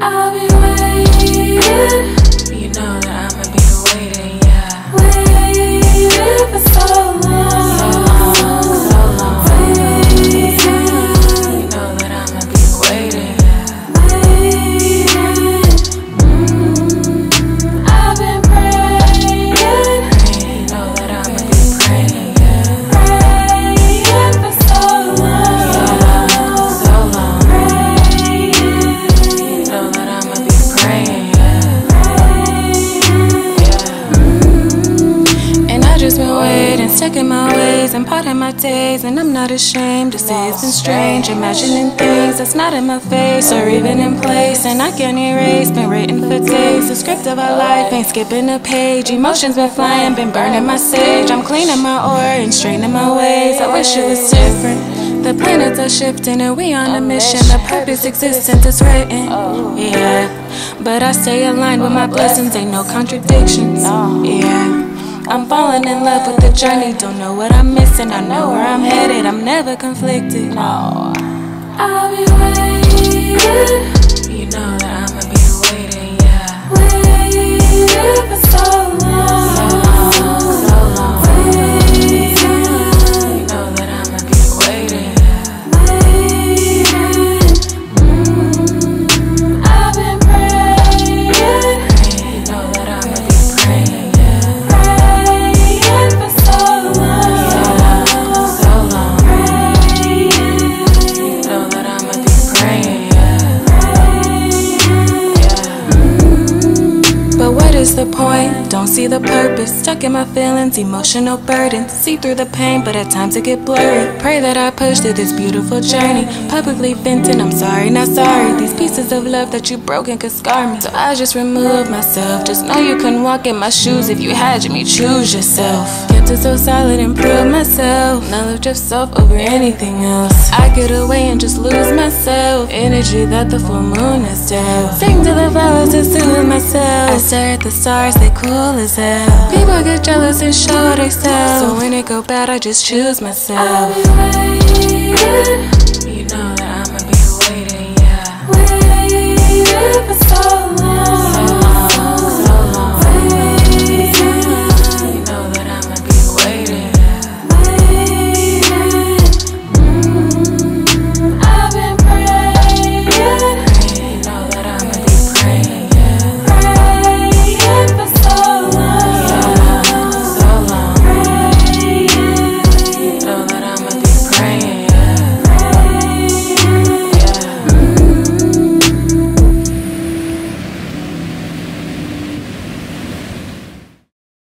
I'll be waiting. And part of my days, and I'm not ashamed to say it's been strange. Imagining things that's not in my face or even in place, and I can't erase. Been written for days. The script of our life ain't skipping a page. Emotions been flying, been burning my sage. I'm cleaning my aura and straightening my ways. I wish it was different. The planets are shifting, and we on a mission. The purpose, existence is written. Yeah, but I stay aligned with my blessings. Ain't no contradictions. Yeah. I'm falling in love with the journey. Don't know what I'm missing. I know where I'm headed. I'm never conflicted. No. Is the point? Don't see the purpose. Stuck in my feelings, emotional burden. See through the pain, but at times it get blurry. Pray that I push through this beautiful journey. Publicly venting, I'm sorry, not sorry. These pieces of love that you broken could scar me. So I just remove myself. Just know you couldn't walk in my shoes if you had me. Choose yourself. Kept it so solid and prove myself. Knowledge of self over anything else. I get away and just lose myself. Energy that the full moon has dealt. Sing to the flowers to soothe myself. I stare at the stars, they cool as hell. People get jealous and show they sell. So when it go bad, I just choose myself.